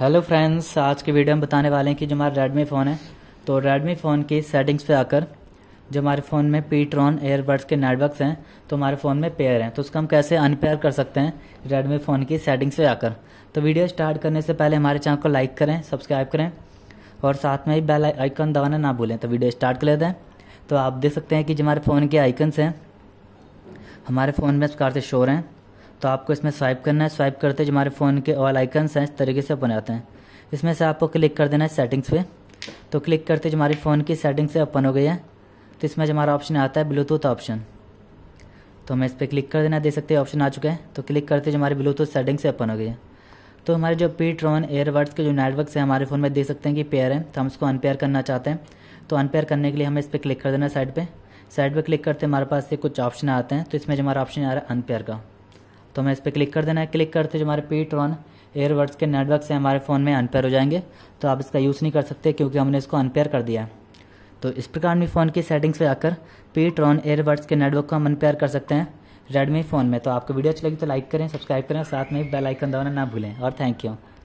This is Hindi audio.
हेलो फ्रेंड्स आज की वीडियो में बताने वाले हैं कि जो हमारा रेडमी फ़ोन है तो रेडमी फ़ोन की सेटिंग्स पे आकर जो हमारे फ़ोन में पीट्रॉन एयरबड्स के नेटवर्क्स हैं तो हमारे फ़ोन में पेयर हैं। तो उसको हम कैसे अनपेयर कर सकते हैं रेडमी फ़ोन की सेटिंग्स पे आकर। तो वीडियो स्टार्ट करने से पहले हमारे चैनल को लाइक करें सब्सक्राइब करें और साथ में ही बेल आइकन दबाना ना भूलें। तो वीडियो स्टार्ट कर लेते हैं। तो आप देख सकते हैं कि जो हमारे फ़ोन के आइकन्स हैं, हमारे फ़ोन में इस प्रकार से शोर हैं। तो आपको इसमें स्वाइप करना है। स्वाइप करते जो हमारे फ़ोन के ऑल आइकन्स हैं, इस तरीके से ओपन आते हैं। इसमें से आपको क्लिक कर देना है सेटिंग्स पे। तो क्लिक करते जो हमारी फ़ोन की सेटिंग्स से ओपन हो गई है। तो इसमें जो हमारा ऑप्शन आता है ब्लूटूथ ऑप्शन तो हमें इस पर क्लिक कर देना दे सकते हैं ऑप्शन आ चुका है। तो क्लिक करते जो हमारी ब्लूटूथ सेटिंग से ओपन हो गई है। तो हमारे जो पी ट्रॉन एयरबड्स के जो नेटवर्क्स हैं, हमारे फ़ोन में देख सकते हैं कि पेयर है। तो हम इसको अनपेयर करना चाहते हैं। तो अनपेयर करने के लिए हमें इस पर क्लिक कर देना साइड पर साइड पर क्लिक करते हमारे पास ये कुछ ऑप्शन आते हैं। तो इसमें जो हमारा ऑप्शन आ रहा है अनपेयर का। तो हमें इस पर क्लिक कर देना है। क्लिक करते जो हमारे पी ट्रॉन एयरबड्स के नेटवर्क से हमारे फ़ोन में अनपेयर हो जाएँगे। तो आप इसका यूज़ नहीं कर सकते क्योंकि हमने इसको अनपेयर कर दिया है। तो इस प्रकार हम फ़ोन की सेटिंग्स पे आकर पी ट्रॉन एयरबड्स के नेटवर्क को हम अनपेयर कर सकते हैं रेडमी फ़ोन में। तो आपको वीडियो अच्छी लगी तो लाइक करें सब्सक्राइब करें साथ में बेल आइकन दबाना ना भूलें। और थैंक यू